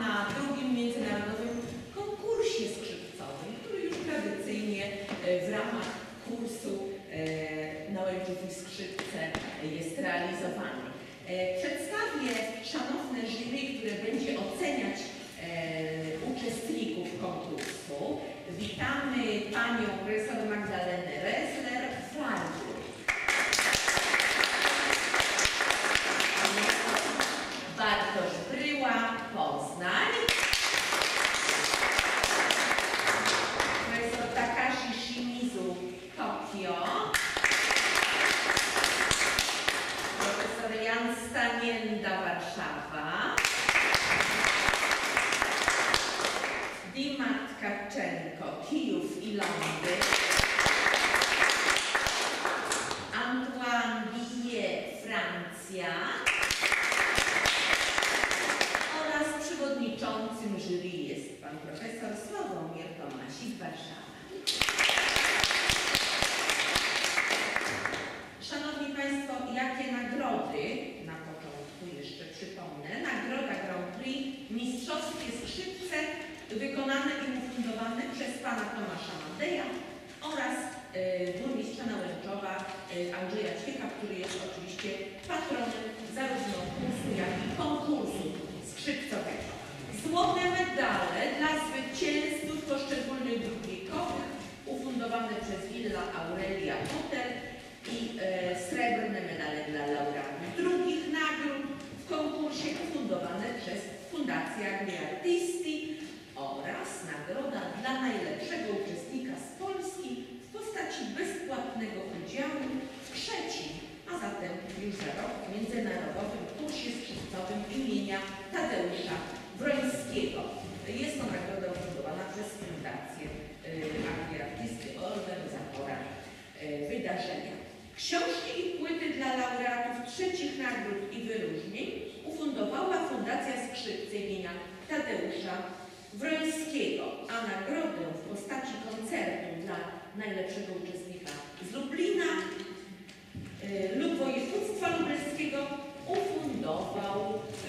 na drugim międzynarodowym konkursie skrzypcowym, który już tradycyjnie e, w ramach kursu e, na Łęczów i Skrzypce jest realizowany. E, Przedstawię szanowne jury, które będzie oceniać uczestników konkursu. Witamy panią profesor Magdalenę Resler Dimat Kaczenko, Kijów i Londyn. Antoine Billet, Francja. Oraz przewodniczącym jury jest pan profesor Sławomir Tomasik, Warszawa. Przez Pana Tomasza Madeja oraz e, burmistrza Nałęczowa e, Andrzeja Ćwieka, który jest oczywiście patronem zarówno kursu, jak i konkursu skrzypcowego. Złote medale dla zwycięzców poszczególnych grup wiekowych ufundowane przez Villa Aurelia Hotel i e, srebrne medale dla laureatów drugich nagród w konkursie ufundowane przez Fundację Agri Artisti oraz nagroda dla najlepszego uczestnika z Polski w postaci bezpłatnego udziału w trzecim, a zatem już za rok międzynarodowym kursie skrzypcowym imienia Tadeusza Wrońskiego. Jest to nagroda ufundowana przez Fundację y, Agri Artisty, organizatora y, wydarzenia. Książki i płyty dla laureatów trzecich nagród i wyróżnień ufundowała Fundacja Skrzypce imienia Tadeusza Wrońskiego, a nagrodę w postaci koncertu dla najlepszego uczestnika z Lublina y, lub województwa lubelskiego ufundował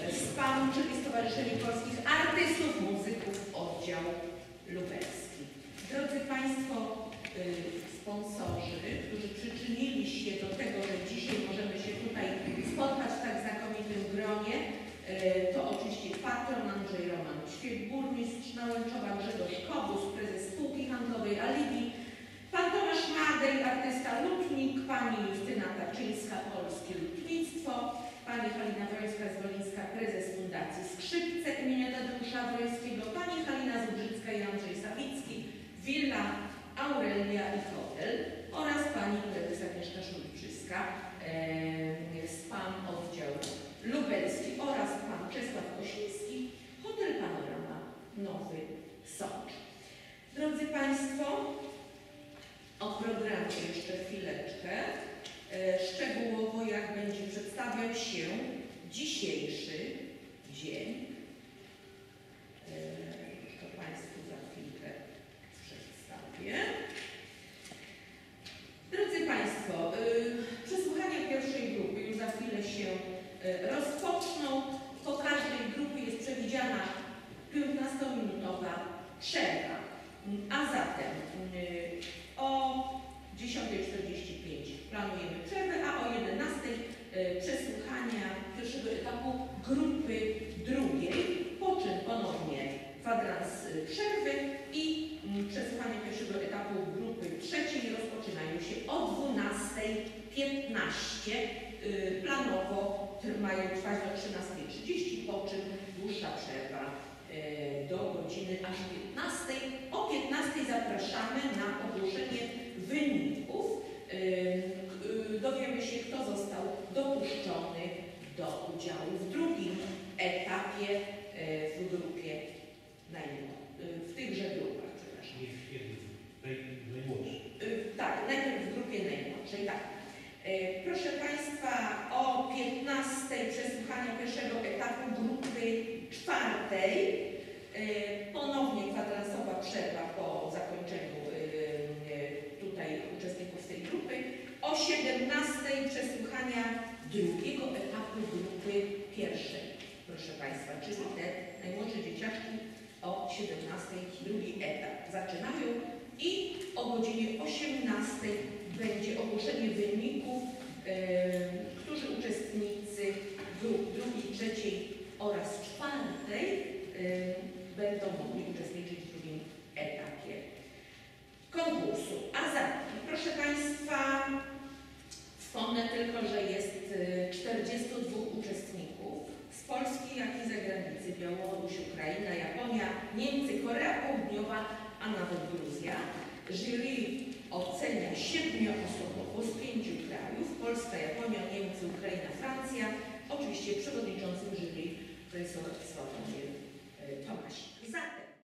y, SPAM, czyli Stowarzyszenie Polskich Artystów Muzyków Oddział Lubelski. Drodzy Państwo, y, sponsorzy, którzy przyczynili się do tego, że dzisiaj możemy się tutaj spotkać w tak znakomitym gronie, y, to oczywiście patron Andrzej Roman Ćwiek, burmistrz Nałęczowa Grzegorz Kobus, prezes spółki handlowej Alibi, pan Tomasz Madej, artysta lutnik, pani Justyna Taczyńska, Polskie Lutnictwo, pani Halina Wrońska-Zwolińska, prezes Fundacji Skrzypce imienia Tadeusza Wrońskiego, pani Halina Zubrzycka i Andrzej Sawicki, Villa Aurelia i Hotel oraz pani prezes Agnieszka Szulczyska, e, SPAM Oddział Lubelski oraz pan Czesław Kosiński, Hotel Panorama Nowy Sącz. Drodzy Państwo, o programie jeszcze chwileczkę. E, Szczegółowo jak będzie przedstawiał się dzisiejszy dzień. E, To Państwu za chwilkę przedstawię. Drodzy Państwo, y, przesłuchania pierwszej grupy już za chwilę się y, rozpoczną. Po każdej grupie jest przewidziana 15-minutowa przerwa. A zatem y, o 10.45 planujemy przerwę, a o 11.00 y, przesłuchania pierwszego etapu grupy drugiej, po czym ponownie kwadrans y, przerwy i mm, przesłuchania pierwszego etapu grupy trzeciej rozpoczynają się o 12.15. Y, Planowo mają trwać do 13.30, po czym dłuższa przerwa do godziny aż 15. O 15 zapraszamy na ogłoszenie wyników. Y, Dowiemy się, kto został dopuszczony do udziału w drugim etapie y, w grupie najmłodszej. W tychże grupach, przepraszam. Nie w jednym, naj- najmłodszy. Y, Tak, najpierw w grupie najmłodszej, tak. Proszę Państwa, o 15 przesłuchania pierwszego etapu grupy czwartej. Y, Ponownie kwadransowa przerwa po zakończeniu y, y, tutaj uczestników tej grupy. O 17 przesłuchania drugiego etapu grupy pierwszej. Proszę Państwa, czyli te najmłodsze dzieciaczki o 17 drugi etap zaczynają i o godzinie 18 będzie ogłoszenie wyników, e, którzy uczestnicy grup drugiej, trzeciej oraz czwartej e, będą mogli uczestniczyć w drugim etapie konkursu. A zatem, proszę Państwa, wspomnę tylko, że jest e, 42 uczestników z Polski, jak i zagranicy. Białoruś, Ukraina, Japonia, Niemcy, Korea Południowa, a nawet Gruzja. Jury ocenia siedmioosobowo z pięciu krajów. Polska, Japonia, Niemcy, Ukraina, Francja. Oczywiście przewodniczącym jury profesor Sławomir e, Tomasik. Zatem